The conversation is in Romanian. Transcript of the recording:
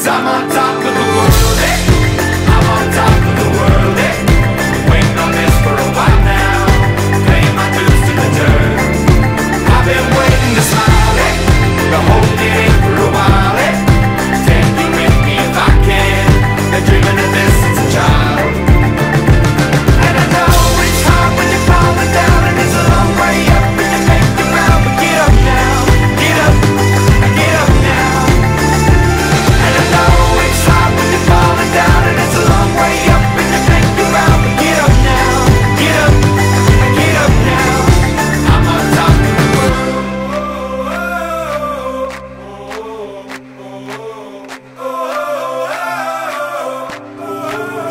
Zama, taka,